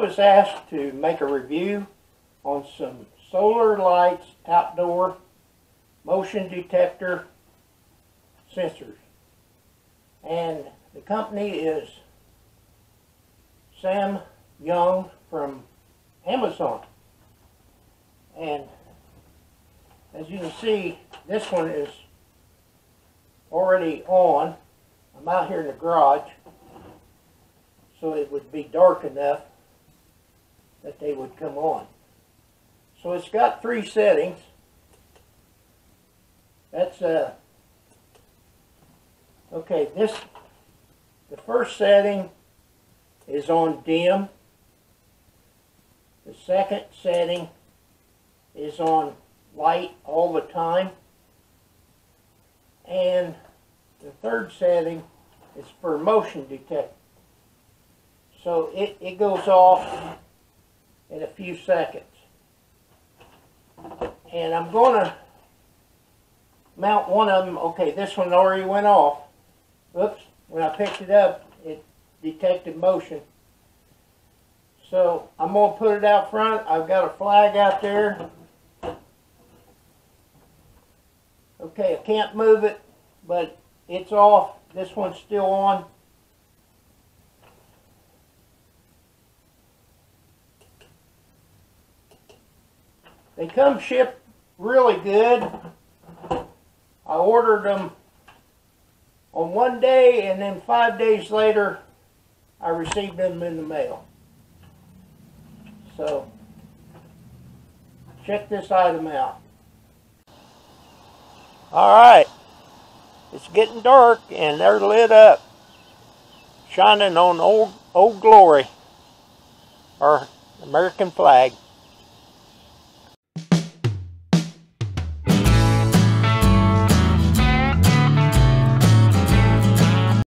Was asked to make a review on some solar lights outdoor motion detector sensors. And the company is Sam Young from Amazon. And as you can see, this one is already on. I'm out here in the garage so it would be dark enough that they would come on. So it's got three settings. That's uh okay, this the first setting is on dim. The second setting is on light all the time. And the third setting is for motion detect. So it, it goes off in a few seconds. And I'm going to mount one of them. Okay, this one already went off. Oops, when I picked it up, it detected motion. So I'm going to put it out front. I've got a flag out there. Okay, I can't move it, but it's off. This one's still on. They come shipped really good. I ordered them on one day and then five days later I received them in the mail. So check this item out. Alright, it's getting dark and they're lit up, shining on old, old glory, our American flag.